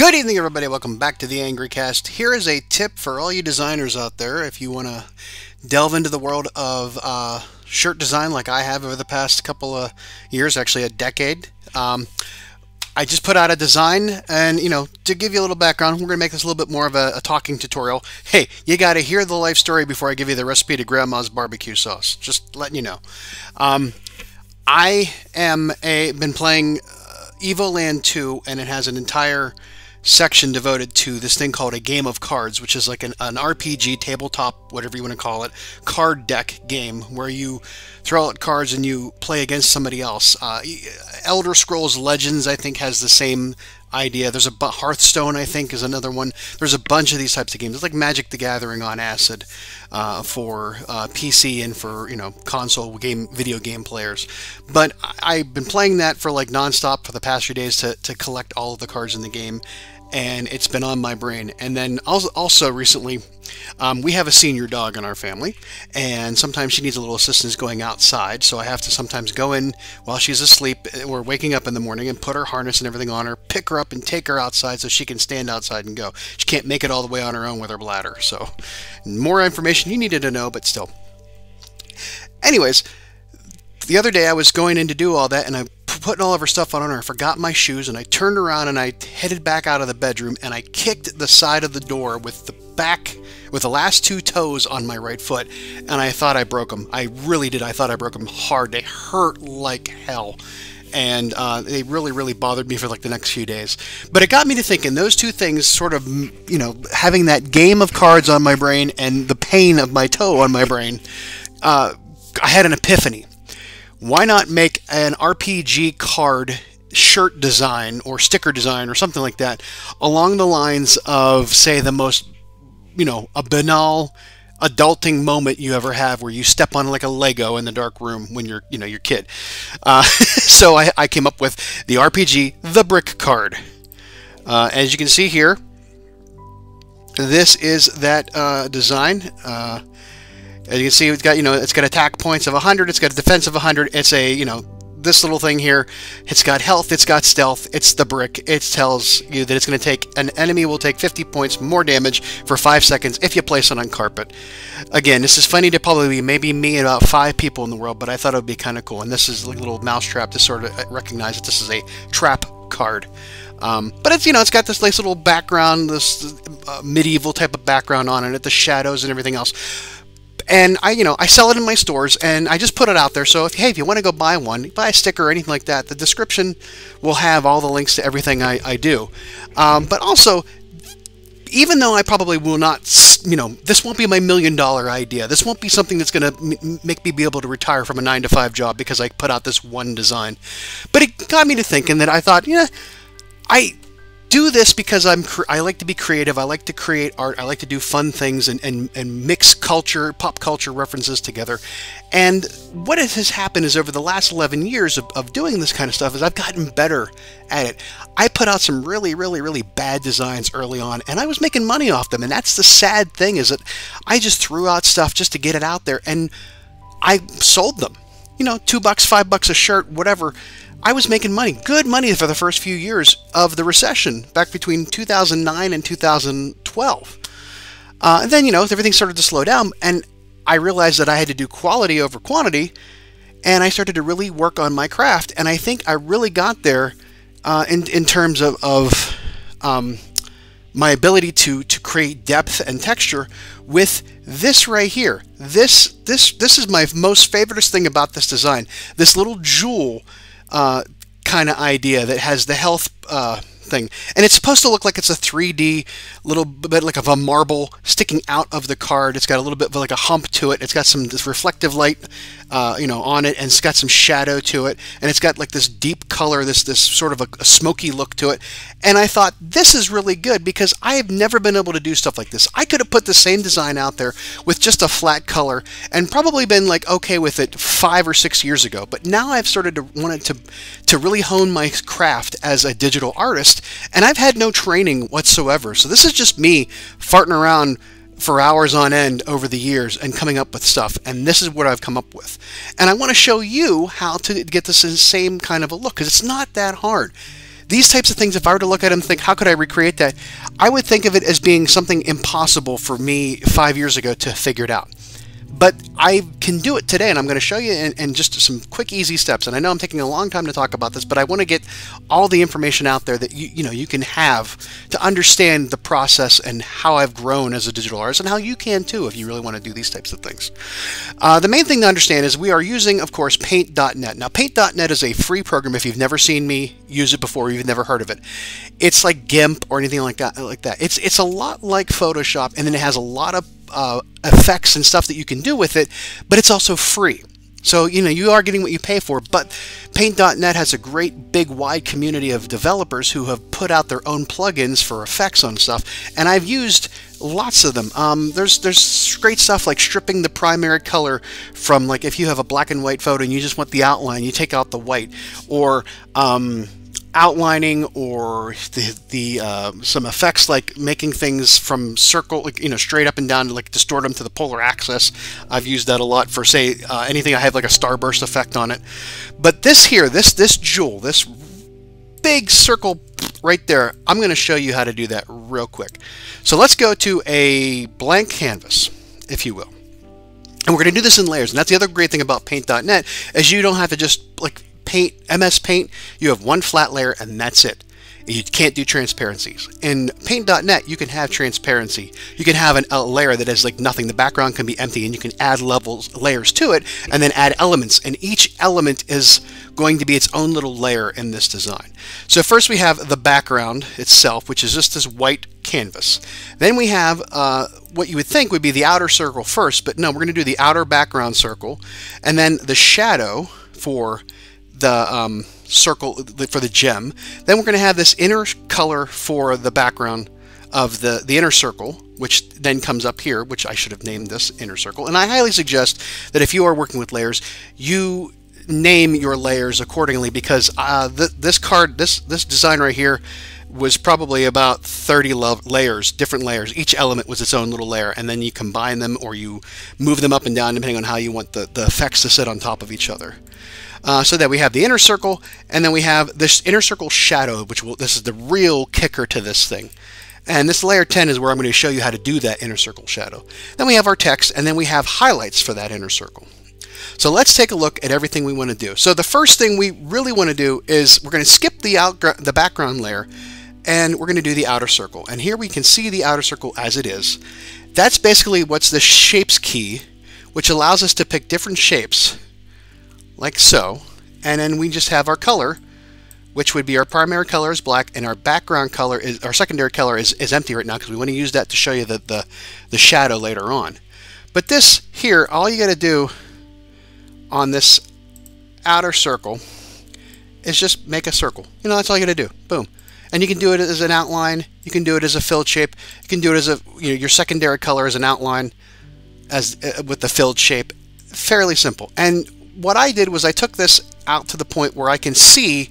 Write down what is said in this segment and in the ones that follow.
Good evening, everybody. Welcome back to the Angry Cast. Here is a tip for all you designers out there if you want to delve into the world of uh, shirt design like I have over the past couple of years, actually a decade. Um, I just put out a design, and you know, to give you a little background, we're going to make this a little bit more of a, a talking tutorial. Hey, you got to hear the life story before I give you the recipe to Grandma's barbecue sauce. Just letting you know. Um, I am a been playing uh, Evoland 2, and it has an entire section devoted to this thing called a game of cards, which is like an, an RPG, tabletop, whatever you want to call it, card deck game where you throw out cards and you play against somebody else. Uh, Elder Scrolls Legends, I think, has the same idea. There's a Hearthstone, I think, is another one. There's a bunch of these types of games. It's like Magic the Gathering on acid uh, for uh, PC and for you know console game video game players. But I've been playing that for like nonstop for the past few days to, to collect all of the cards in the game, and it's been on my brain. And then also recently, um, we have a senior dog in our family, and sometimes she needs a little assistance going outside. So I have to sometimes go in while she's asleep or waking up in the morning and put her harness and everything on her, pick her up and take her outside so she can stand outside and go. She can't make it all the way on her own with her bladder. So more information you needed to know, but still. Anyways, the other day I was going in to do all that, and I putting all of her stuff on her. I forgot my shoes and I turned around and I headed back out of the bedroom and I kicked the side of the door with the back, with the last two toes on my right foot. And I thought I broke them. I really did. I thought I broke them hard. They hurt like hell. And uh, they really, really bothered me for like the next few days. But it got me to thinking those two things sort of, you know, having that game of cards on my brain and the pain of my toe on my brain, uh, I had an epiphany why not make an RPG card shirt design or sticker design or something like that along the lines of, say, the most, you know, a banal adulting moment you ever have where you step on like a Lego in the dark room when you're, you know, your kid. Uh, so I, I, came up with the RPG, the brick card. Uh, as you can see here, this is that uh, design. Uh, as you can see, it's got, you know, it's got attack points of 100, it's got a defense of 100, it's a, you know, this little thing here, it's got health, it's got stealth, it's the brick. It tells you that it's going to take, an enemy will take 50 points more damage for 5 seconds if you place it on carpet. Again, this is funny to probably maybe me and about 5 people in the world, but I thought it would be kind of cool. And this is a little mousetrap to sort of recognize that this is a trap card. Um, but it's, you know, it's got this nice little background, this uh, medieval type of background on it, the shadows and everything else and I, you know, I sell it in my stores, and I just put it out there. So if hey, if you want to go buy one, buy a sticker or anything like that, the description will have all the links to everything I, I do. Um, but also, even though I probably will not, you know, this won't be my million dollar idea. This won't be something that's going to make me be able to retire from a nine to five job because I put out this one design. But it got me to thinking that I thought, yeah, I do this because I'm I like to be creative. I like to create art. I like to do fun things and, and, and mix culture, pop culture references together. And what has happened is over the last 11 years of, of doing this kind of stuff is I've gotten better at it. I put out some really, really, really bad designs early on and I was making money off them. And that's the sad thing is that I just threw out stuff just to get it out there and I sold them. You know, two bucks, five bucks a shirt, whatever. I was making money, good money for the first few years of the recession back between 2009 and 2012. Uh, and then, you know, everything started to slow down, and I realized that I had to do quality over quantity, and I started to really work on my craft. And I think I really got there uh, in, in terms of, of um, my ability to, to create depth and texture with this right here. This, this, this is my most favorite thing about this design. This little jewel uh, kind of idea that has the health uh, thing. And it's supposed to look like it's a 3D little bit like of a marble sticking out of the card. It's got a little bit of like a hump to it. It's got some this reflective light, uh, you know, on it, and it's got some shadow to it, and it's got like this deep color, this this sort of a, a smoky look to it. And I thought this is really good because I have never been able to do stuff like this. I could have put the same design out there with just a flat color and probably been like okay with it five or six years ago. But now I've started to wanted to to really hone my craft as a digital artist, and I've had no training whatsoever. So this is just me farting around for hours on end over the years and coming up with stuff. And this is what I've come up with. And I want to show you how to get this same kind of a look because it's not that hard. these types of things, if I were to look at them and think, how could I recreate that? I would think of it as being something impossible for me five years ago to figure it out but I can do it today and I'm going to show you in, in, just some quick easy steps and I know I'm taking a long time to talk about this but I want to get all the information out there that you you know you can have to understand the process and how I've grown as a digital artist and how you can too if you really want to do these types of things. Uh, the main thing to understand is we are using of course paint.net. Now paint.net is a free program if you've never seen me use it before you've never heard of it. It's like GIMP or anything like that like that. It's it's a lot like Photoshop and then it has a lot of uh, effects and stuff that you can do with it, but it's also free. So, you know, you are getting what you pay for, but Paint.net has a great big wide community of developers who have put out their own plugins for effects on stuff, and I've used lots of them. Um, there's there's great stuff like stripping the primary color from like if you have a black and white photo and you just want the outline, you take out the white, or um, outlining or the, the uh, some effects like making things from circle like you know straight up and down like distort them to the polar axis. I've used that a lot for say uh, anything I have like a starburst effect on it. But this here this this jewel this big circle right there I'm going to show you how to do that real quick. So let's go to a blank canvas if you will. And we're going to do this in layers and that's the other great thing about paint.net is you don't have to just like Paint, MS Paint, you have one flat layer and that's it. You can't do transparencies. In Paint.net, you can have transparency. You can have an, a layer that is like nothing. The background can be empty and you can add levels, layers to it and then add elements. And each element is going to be its own little layer in this design. So first we have the background itself, which is just this white canvas. Then we have uh, what you would think would be the outer circle first, but no, we're going to do the outer background circle and then the shadow for the um, circle for the gem. Then we're going to have this inner color for the background of the, the inner circle, which then comes up here, which I should have named this inner circle. And I highly suggest that if you are working with layers, you name your layers accordingly because uh, th this card, this, this design right here, was probably about 30 layers, different layers. Each element was its own little layer, and then you combine them or you move them up and down depending on how you want the, the effects to sit on top of each other. Uh, so that we have the inner circle, and then we have this inner circle shadow, which will, this is the real kicker to this thing. And this layer 10 is where I'm going to show you how to do that inner circle shadow. Then we have our text, and then we have highlights for that inner circle. So let's take a look at everything we want to do. So the first thing we really want to do is we're going to skip the, the background layer, and we're going to do the outer circle. And here we can see the outer circle as it is. That's basically what's the shapes key, which allows us to pick different shapes like so. And then we just have our color, which would be our primary color is black, and our background color is, our secondary color is, is empty right now because we want to use that to show you the, the, the shadow later on. But this here, all you got to do on this outer circle is just make a circle. You know, that's all you got to do. Boom. And you can do it as an outline. You can do it as a filled shape. You can do it as a you know your secondary color as an outline, as uh, with the filled shape. Fairly simple. And what I did was I took this out to the point where I can see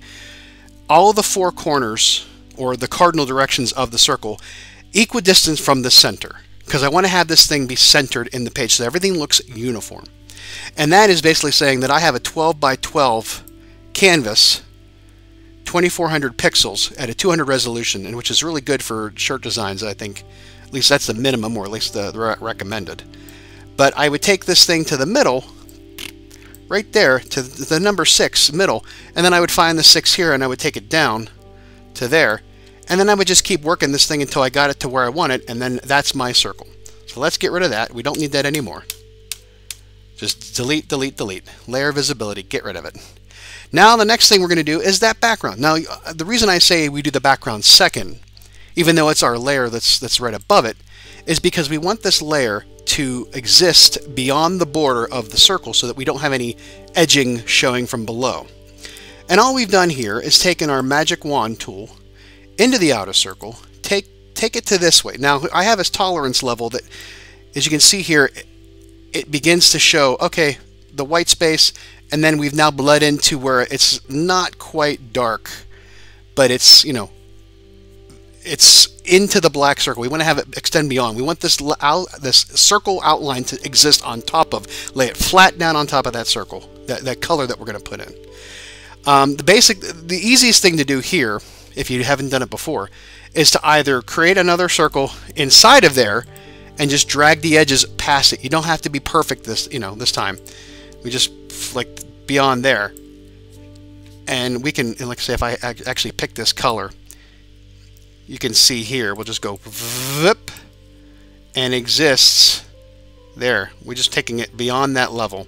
all the four corners or the cardinal directions of the circle equidistant from the center because I want to have this thing be centered in the page so everything looks uniform. And that is basically saying that I have a 12 by 12 canvas 2400 pixels at a 200 resolution and which is really good for shirt designs I think at least that's the minimum or at least the, the recommended but I would take this thing to the middle right there to the number 6 middle and then I would find the 6 here and I would take it down to there and then I would just keep working this thing until I got it to where I want it and then that's my circle. So let's get rid of that. We don't need that anymore. Just delete, delete, delete. Layer visibility, get rid of it. Now the next thing we're going to do is that background. Now uh, the reason I say we do the background second, even though it's our layer that's, that's right above it, is because we want this layer to exist beyond the border of the circle so that we don't have any edging showing from below. And all we've done here is taken our magic wand tool into the outer circle, take, take it to this way. Now I have a tolerance level that, as you can see here, it begins to show, okay, the white space, and then we've now bled into where it's not quite dark, but it's, you know, it's into the black circle. We want to have it extend beyond. We want this out, this circle outline to exist on top of, lay it flat down on top of that circle, that, that color that we're going to put in. Um, the basic, the easiest thing to do here if you haven't done it before, is to either create another circle inside of there and just drag the edges past it. You don't have to be perfect this, you know, this time. We just like beyond there. And we can, like I say, if I actually pick this color, you can see here, we'll just go vip and exists there. We're just taking it beyond that level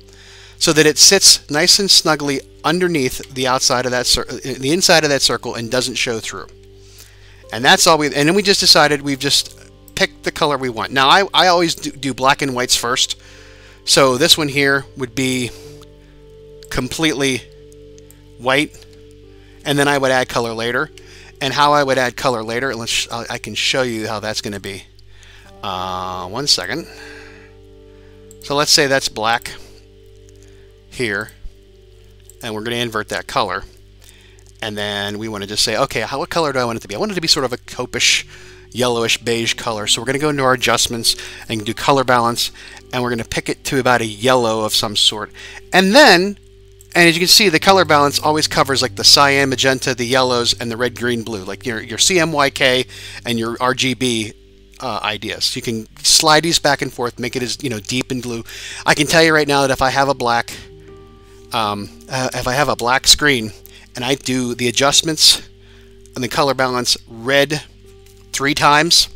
so that it sits nice and snugly underneath the outside of that uh, the inside of that circle and doesn't show through. And that's all we and then we just decided we've just picked the color we want. Now I, I always do, do black and whites first. So this one here would be completely white and then I would add color later. And how I would add color later, let's, I can show you how that's going to be. Uh, one second. So let's say that's black here, and we're going to invert that color. And then we want to just say, okay, how, what color do I want it to be? I want it to be sort of a copish, yellowish beige color. So we're going to go into our adjustments and do color balance, and we're going to pick it to about a yellow of some sort. And then, and as you can see, the color balance always covers like the cyan, magenta, the yellows, and the red, green, blue. Like your, your CMYK and your RGB uh, ideas. You can slide these back and forth, make it as you know deep and blue. I can tell you right now that if I have a black, um, uh, if I have a black screen and I do the adjustments and the color balance red three times,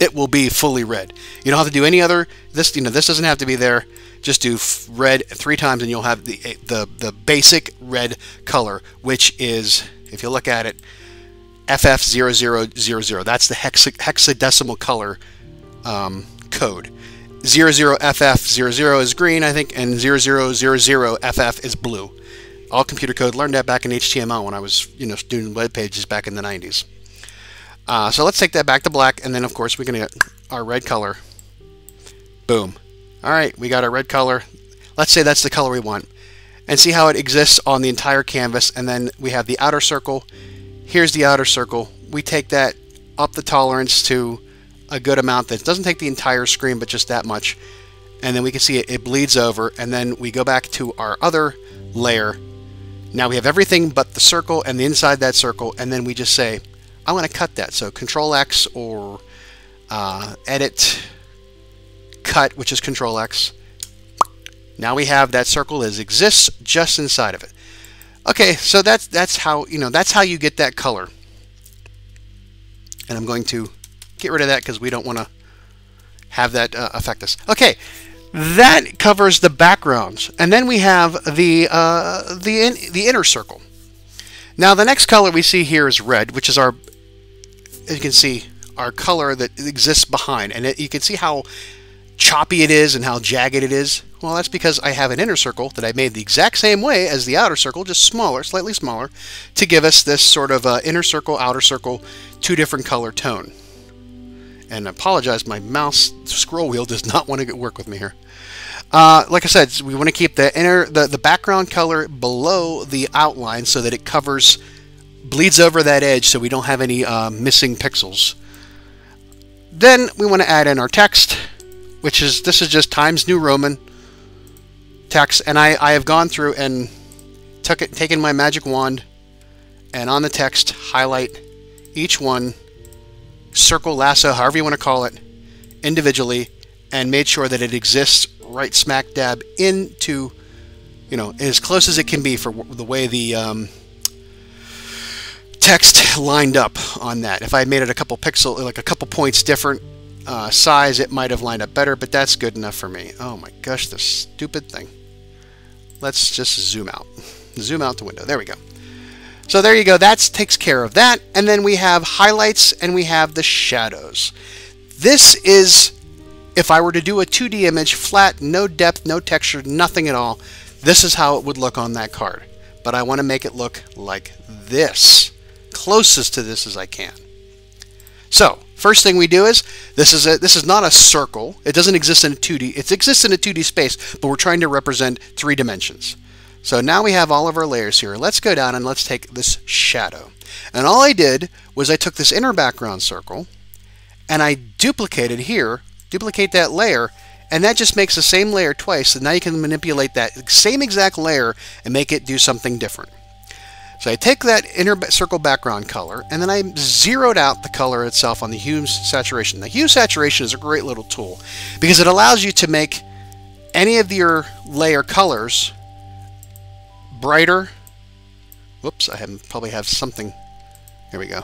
it will be fully red. You don't have to do any other. This you know this doesn't have to be there. Just do red three times and you'll have the the the basic red color, which is if you look at it FF0000. That's the hexa hexadecimal color um, code. 00FF00 is green, I think, and 0000FF is blue. All computer code. Learned that back in HTML when I was, you know, doing web pages back in the 90s. Uh, so let's take that back to black, and then of course we're going to get our red color. Boom. All right, we got our red color. Let's say that's the color we want. And see how it exists on the entire canvas, and then we have the outer circle Here's the outer circle. We take that up the tolerance to a good amount that doesn't take the entire screen, but just that much. And then we can see it, it bleeds over. And then we go back to our other layer. Now we have everything but the circle and the inside that circle. And then we just say, I want to cut that. So Control X or uh, Edit, Cut, which is Control X. Now we have that circle as exists just inside of it. Okay, so that's that's how you know that's how you get that color. And I'm going to get rid of that because we don't want to have that uh, affect us. Okay, that covers the backgrounds, and then we have the uh, the in, the inner circle. Now the next color we see here is red, which is our as you can see our color that exists behind, and it, you can see how choppy it is and how jagged it is? Well, that's because I have an inner circle that I made the exact same way as the outer circle, just smaller, slightly smaller, to give us this sort of uh, inner circle, outer circle, two different color tone. And I apologize, my mouse scroll wheel does not want to work with me here. Uh, like I said, we want to keep the inner, the, the background color below the outline so that it covers, bleeds over that edge so we don't have any uh, missing pixels. Then we want to add in our text which is this is just Times New Roman text, and I, I have gone through and took it, taken my magic wand, and on the text highlight each one, circle, lasso, however you want to call it, individually, and made sure that it exists right smack dab into, you know, as close as it can be for the way the um, text lined up on that. If I made it a couple pixel, like a couple points different, uh, size, it might have lined up better, but that's good enough for me. Oh my gosh, this stupid thing. Let's just zoom out. Zoom out the window. There we go. So there you go. That takes care of that. And then we have highlights and we have the shadows. This is, if I were to do a 2D image, flat, no depth, no texture, nothing at all, this is how it would look on that card. But I want to make it look like this. Closest to this as I can. So, First thing we do is this is a, this is not a circle. It doesn't exist in a 2D. It exists in a 2D space, but we're trying to represent three dimensions. So now we have all of our layers here. Let's go down and let's take this shadow. And all I did was I took this inner background circle and I duplicated here, duplicate that layer, and that just makes the same layer twice. So now you can manipulate that same exact layer and make it do something different. So I take that inner circle background color and then I zeroed out the color itself on the hue saturation. The hue saturation is a great little tool because it allows you to make any of your layer colors brighter. Whoops, I have, probably have something. Here we go.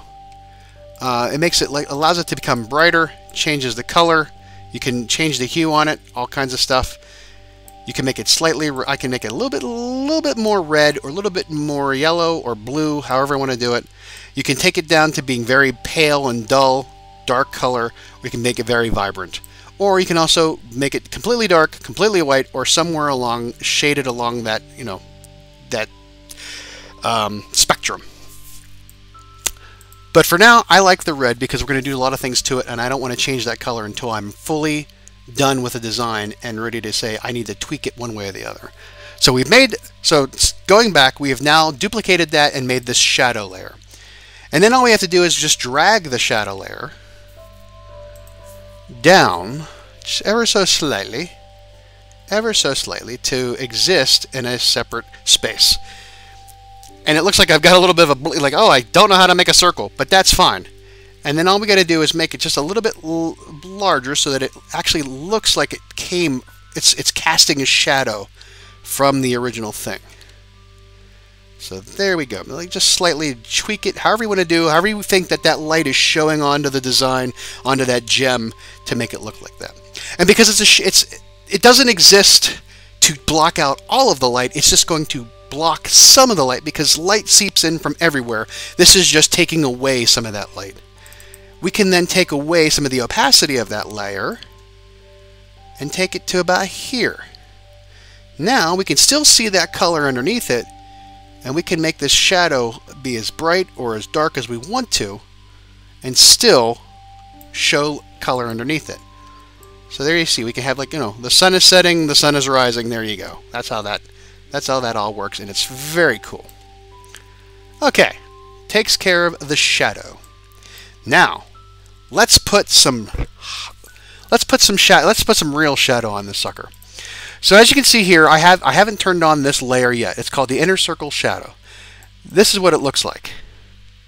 Uh, it makes it like allows it to become brighter, changes the color. You can change the hue on it, all kinds of stuff. You can make it slightly, I can make it a little bit, a little bit more red or a little bit more yellow or blue, however I want to do it. You can take it down to being very pale and dull, dark color. We can make it very vibrant. Or you can also make it completely dark, completely white, or somewhere along, shaded along that, you know, that um, spectrum. But for now, I like the red because we're going to do a lot of things to it, and I don't want to change that color until I'm fully done with the design and ready to say I need to tweak it one way or the other. So we've made, so going back, we have now duplicated that and made this shadow layer. And then all we have to do is just drag the shadow layer down just ever so slightly, ever so slightly to exist in a separate space. And it looks like I've got a little bit of a, like, oh, I don't know how to make a circle, but that's fine. And then all we got to do is make it just a little bit larger so that it actually looks like it came, it's, it's casting a shadow from the original thing. So there we go. Like just slightly tweak it, however you want to do, however you think that that light is showing onto the design, onto that gem to make it look like that. And because it's a, it's, it doesn't exist to block out all of the light. It's just going to block some of the light because light seeps in from everywhere. This is just taking away some of that light. We can then take away some of the opacity of that layer and take it to about here. Now we can still see that color underneath it and we can make this shadow be as bright or as dark as we want to and still show color underneath it. So there you see, we can have like, you know, the sun is setting, the sun is rising, there you go. That's how that that's how that all works, and it's very cool. Okay, takes care of the shadow. Now, let's put some let's put some shadow let's put some real shadow on this sucker. So as you can see here, I have I haven't turned on this layer yet. It's called the inner circle shadow. This is what it looks like.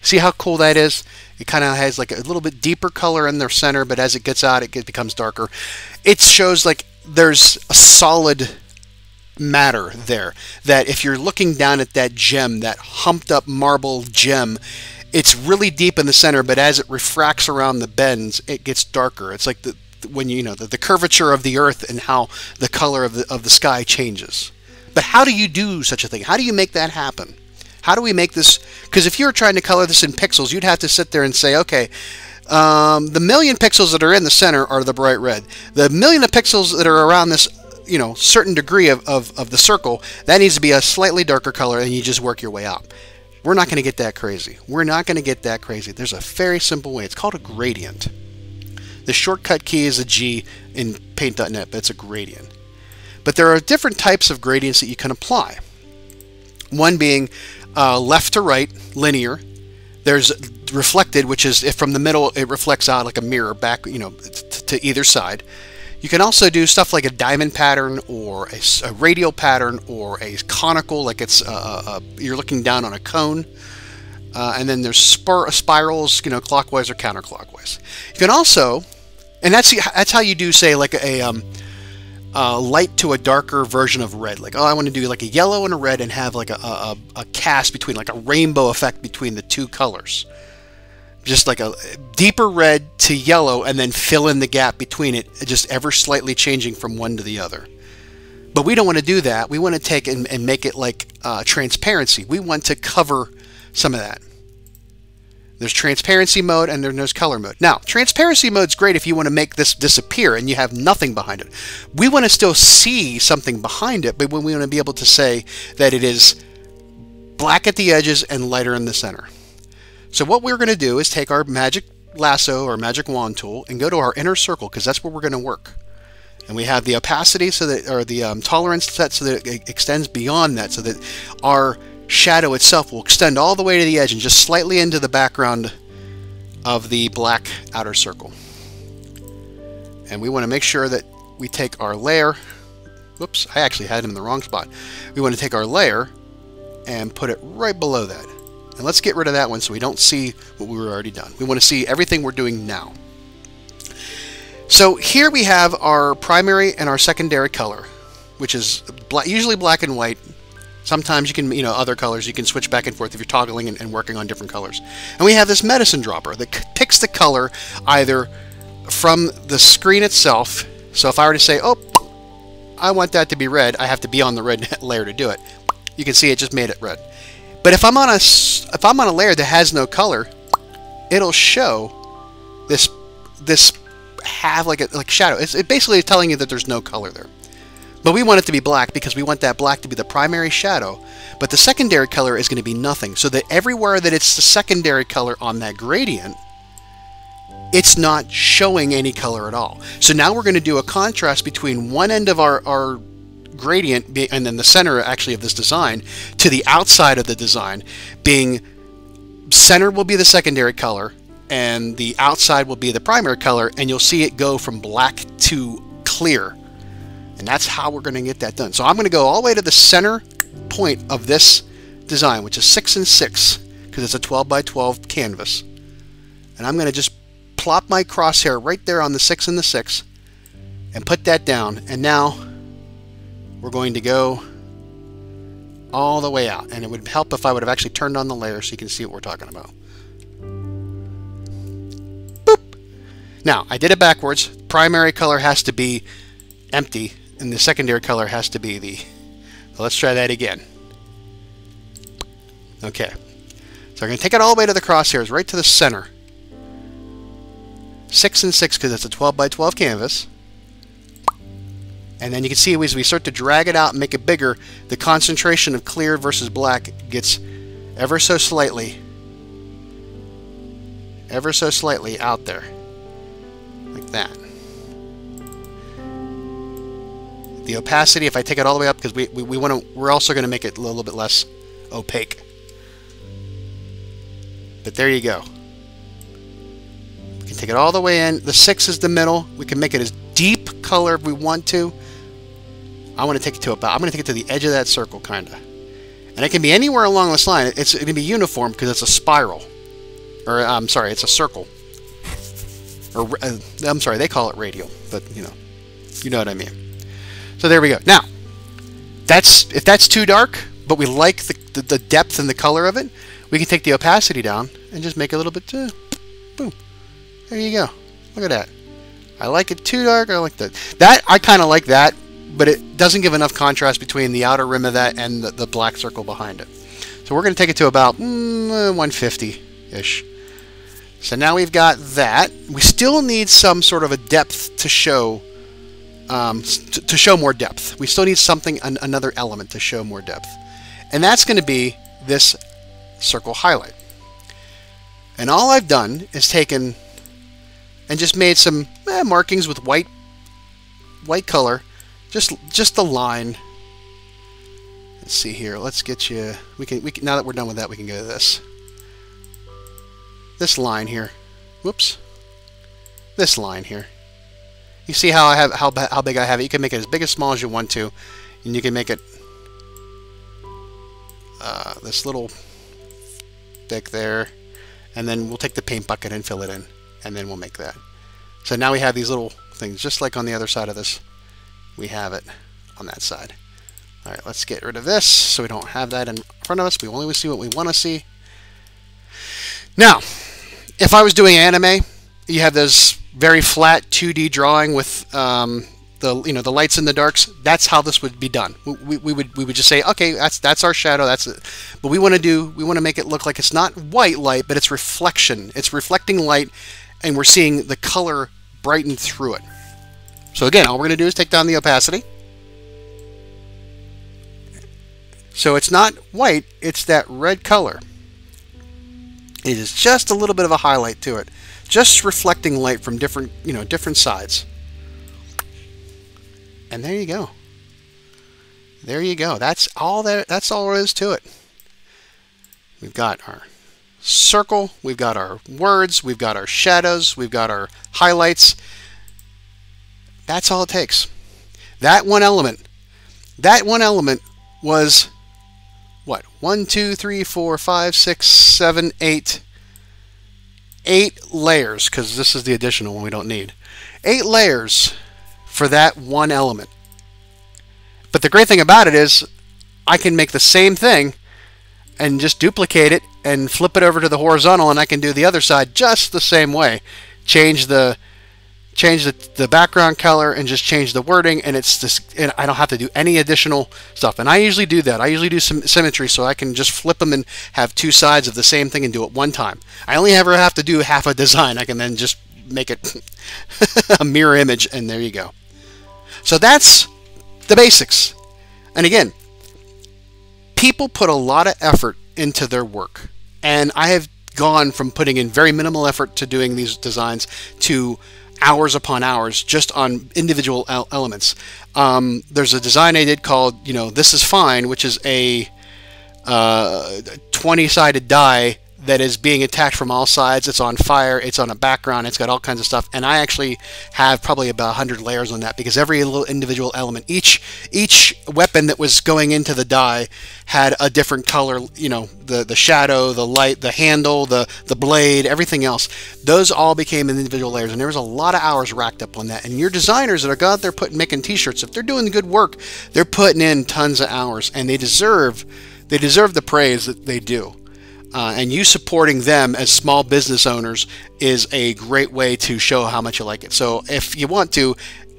See how cool that is? It kind of has like a little bit deeper color in the center, but as it gets out, it becomes darker. It shows like there's a solid matter there. That if you're looking down at that gem, that humped up marble gem, it's really deep in the center, but as it refracts around the bends, it gets darker. It's like the when you know the, the curvature of the earth and how the color of the of the sky changes. But how do you do such a thing? How do you make that happen? How do we make this? Because if you were trying to color this in pixels, you'd have to sit there and say, okay, um, the million pixels that are in the center are the bright red. The million of pixels that are around this you know certain degree of, of, of the circle, that needs to be a slightly darker color and you just work your way up. We're not going to get that crazy. We're not going to get that crazy. There's a very simple way. It's called a gradient. The shortcut key is a G in Paint.net, but it's a gradient. But there are different types of gradients that you can apply. One being uh, left to right, linear. There's reflected, which is if from the middle it reflects out like a mirror back, you know, to either side. You can also do stuff like a diamond pattern or a, a radial pattern or a conical, like it's uh, uh, uh, you're looking down on a cone. Uh, and then there's spir spirals, you know, clockwise or counterclockwise. You can also, and that's that's how you do, say, like a um, light to a darker version of red. Like, oh, I want to do like a yellow and a red and have like a, a, a cast between, like a rainbow effect between the two colors just like a deeper red to yellow and then fill in the gap between it, just ever slightly changing from one to the other. But we don't want to do that. We want to take and, and make it like uh, transparency. We want to cover some of that. There's transparency mode and there's color mode. Now, transparency mode is great if you want to make this disappear and you have nothing behind it. We want to still see something behind it, but we want to be able to say that it is black at the edges and lighter in the center. So what we're going to do is take our magic lasso or magic wand tool and go to our inner circle because that's where we're going to work. And we have the opacity so that, or the um, tolerance set so that it extends beyond that so that our shadow itself will extend all the way to the edge and just slightly into the background of the black outer circle. And we want to make sure that we take our layer, whoops, I actually had it in the wrong spot. We want to take our layer and put it right below that. And let's get rid of that one so we don't see what we were already done. We want to see everything we're doing now. So here we have our primary and our secondary color, which is black, usually black and white. Sometimes you can, you know, other colors, you can switch back and forth if you're toggling and, and working on different colors. And we have this medicine dropper that picks the color either from the screen itself. So if I were to say, oh, I want that to be red, I have to be on the red layer to do it. You can see it just made it red. But if I'm on a if I'm on a layer that has no color, it'll show this this have like a like shadow. It's it basically telling you that there's no color there. But we want it to be black because we want that black to be the primary shadow. But the secondary color is going to be nothing. So that everywhere that it's the secondary color on that gradient, it's not showing any color at all. So now we're going to do a contrast between one end of our, our gradient and then the center actually of this design to the outside of the design being center will be the secondary color and the outside will be the primary color and you'll see it go from black to clear. And that's how we're going to get that done. So I'm going to go all the way to the center point of this design which is 6 and 6 because it's a 12 by 12 canvas. And I'm going to just plop my crosshair right there on the 6 and the 6 and put that down. And now we're going to go all the way out and it would help if I would have actually turned on the layer so you can see what we're talking about Boop! Now, I did it backwards. Primary color has to be empty, and the secondary color has to be the... let's try that again. Okay. So I'm going to take it all the way to the crosshairs, right to the center. 6 and 6 because it's a 12 by 12 canvas. And then you can see as we start to drag it out and make it bigger, the concentration of clear versus black gets ever so slightly, ever so slightly out there like that. The opacity, if I take it all the way up, because we, we, we want to, we're also going to make it a little bit less opaque. But there you go. We can take it all the way in. The 6 is the middle. We can make it as deep color if we want to. I want to take it to about, I'm going to take it to the edge of that circle, kind of. And it can be anywhere along this line. It's going to be uniform because it's a spiral. Or, I'm sorry, it's a circle. Or uh, I'm sorry, they call it radial, but you know, you know what I mean. So there we go. Now, that's if that's too dark, but we like the, the, the depth and the color of it, we can take the opacity down and just make it a little bit, uh, boom. There you go. Look at that. I like it too dark. I like that. That I kind of like that, but it doesn't give enough contrast between the outer rim of that and the, the black circle behind it. So we're going to take it to about mm, 150-ish. So now we've got that. We still need some sort of a depth to show um, to, to, show more depth. We still need something, an, another element to show more depth. And that's going to be this circle highlight. And all I've done is taken and just made some eh, markings with white white color. Just just the line. Let's see here. Let's get you. We can. We can. Now that we're done with that, we can go to this this line here. Whoops. This line here. You see how I have how how big I have it. You can make it as big as small as you want to, and you can make it uh, this little thick there, and then we'll take the paint bucket and fill it in, and then we'll make that. So now we have these little things, just like on the other side of this. We have it on that side. All right, let's get rid of this so we don't have that in front of us. We only see what we want to see. Now, if I was doing anime, you have this very flat 2D drawing with um, the you know the lights and the darks. That's how this would be done. We, we, we, would we would just say, okay, that's that's our shadow. That's it. But we want to do we want to make it look like it's not white light, but it's reflection. It's reflecting light, and we're seeing the color brighten through it. So again, all we're going to do is take down the opacity. So it's not white, it's that red color. It is just a little bit of a highlight to it. Just reflecting light from different, you know, different sides. And there you go. There you go. That's all there that's all there is to it. We've got our circle, we've got our words, we've got our shadows, we've got our highlights. That's all it takes. That one element, that one element was what One, two, three, four, five, six, seven, eight. layers because this is the additional one we don't need. Eight layers for that one element. But the great thing about it is I can make the same thing and just duplicate it and flip it over to the horizontal and I can do the other side just the same way. Change the change the, the background color and just change the wording and it's this and I don't have to do any additional stuff. And I usually do that. I usually do some symmetry so I can just flip them and have two sides of the same thing and do it one time. I only ever have to do half a design. I can then just make it a mirror image and there you go. So that's the basics. And again people put a lot of effort into their work and I have gone from putting in very minimal effort to doing these designs to hours upon hours just on individual elements. Um, there's a design I did called, you know, This is Fine, which is a 20-sided uh, die that is being attacked from all sides. It's on fire. It's on a background. It's got all kinds of stuff. And I actually have probably about 100 layers on that because every little individual element, each each weapon that was going into the die had a different color. You know, the the shadow, the light, the handle, the the blade, everything else. Those all became individual layers, and there was a lot of hours racked up on that. And your designers that are out there putting making T-shirts, if they're doing good work, they're putting in tons of hours, and they deserve they deserve the praise that they do. Uh, and you supporting them as small business owners is a great way to show how much you like it. So if you want to,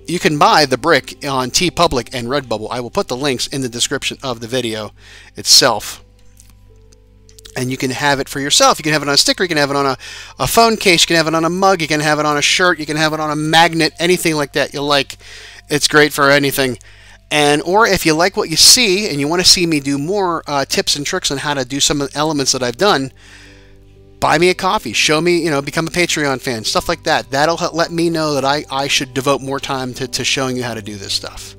you can buy the brick on TeePublic and Redbubble. I will put the links in the description of the video itself. And you can have it for yourself. You can have it on a sticker. You can have it on a, a phone case. You can have it on a mug. You can have it on a shirt. You can have it on a magnet. Anything like that you like. It's great for anything. And or if you like what you see and you want to see me do more uh, tips and tricks on how to do some of the elements that I've done, buy me a coffee, show me, you know, become a Patreon fan, stuff like that. That'll let me know that I, I should devote more time to, to showing you how to do this stuff.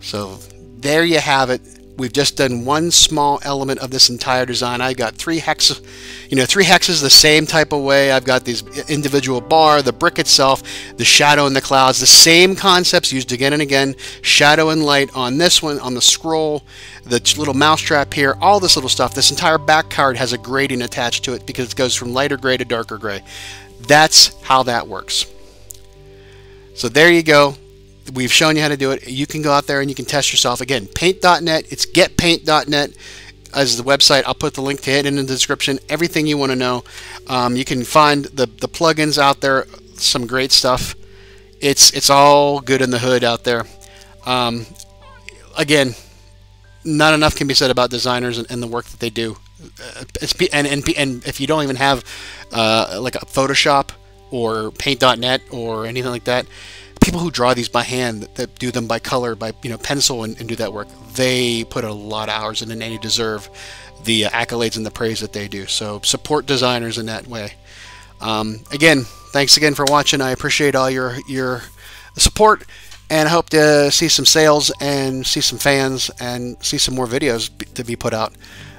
So there you have it. We've just done one small element of this entire design. I've got three hexes, you know, three hexes the same type of way. I've got these individual bar, the brick itself, the shadow and the clouds, the same concepts used again and again. Shadow and light on this one, on the scroll, the little mousetrap here, all this little stuff. This entire back card has a gradient attached to it because it goes from lighter gray to darker gray. That's how that works. So there you go we've shown you how to do it. You can go out there and you can test yourself. Again, paint.net. It's getpaint.net as the website. I'll put the link to it in the description. Everything you want to know. Um, you can find the, the plugins out there. Some great stuff. It's it's all good in the hood out there. Um, again, not enough can be said about designers and, and the work that they do. Uh, and, and, and if you don't even have uh, like a Photoshop or Paint.net or anything like that, people who draw these by hand that do them by color by you know pencil and, and do that work they put a lot of hours in and they deserve the accolades and the praise that they do. So support designers in that way. Um, again thanks again for watching. I appreciate all your your support and I hope to see some sales and see some fans and see some more videos to be put out.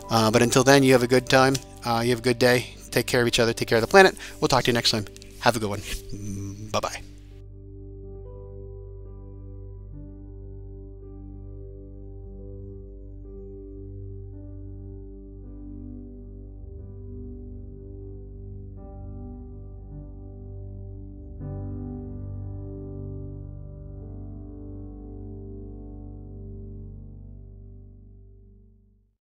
Uh, but until then you have a good time. Uh, you have a good day. Take care of each other. Take care of the planet. We'll talk to you next time. Have a good one. Bye bye